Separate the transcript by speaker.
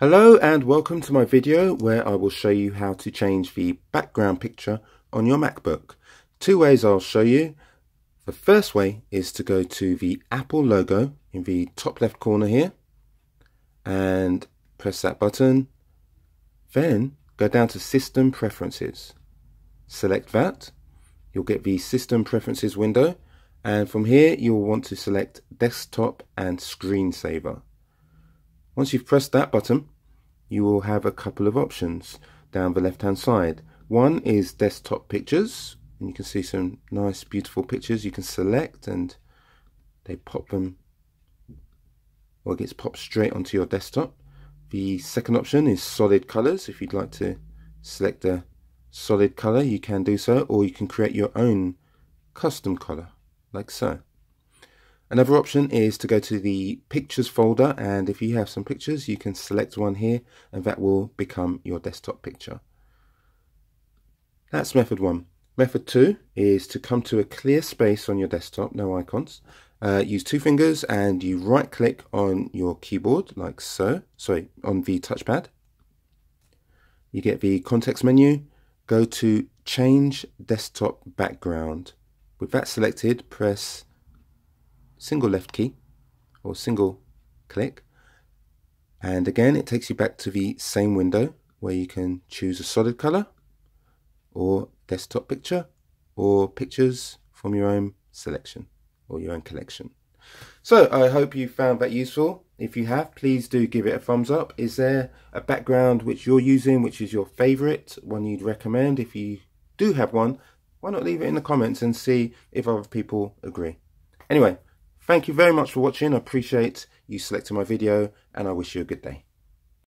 Speaker 1: Hello and welcome to my video where I will show you how to change the background picture on your MacBook. Two ways I'll show you. The first way is to go to the Apple logo in the top left corner here and press that button. Then go down to System Preferences. Select that. You'll get the System Preferences window and from here you'll want to select Desktop and Screensaver. Once you've pressed that button, you will have a couple of options down the left hand side. One is desktop pictures, and you can see some nice beautiful pictures you can select and they pop them or it gets popped straight onto your desktop. The second option is solid colors. If you'd like to select a solid color, you can do so, or you can create your own custom color, like so. Another option is to go to the pictures folder and if you have some pictures you can select one here and that will become your desktop picture. That's method one. Method two is to come to a clear space on your desktop, no icons. Uh, use two fingers and you right click on your keyboard like so, sorry, on the touchpad. You get the context menu, go to change desktop background. With that selected, press single left key or single click and again it takes you back to the same window where you can choose a solid color or desktop picture or pictures from your own selection or your own collection. So I hope you found that useful. If you have, please do give it a thumbs up. Is there a background which you're using, which is your favorite, one you'd recommend? If you do have one, why not leave it in the comments and see if other people agree. Anyway, Thank you very much for watching. I appreciate you selecting my video and I wish you a good day.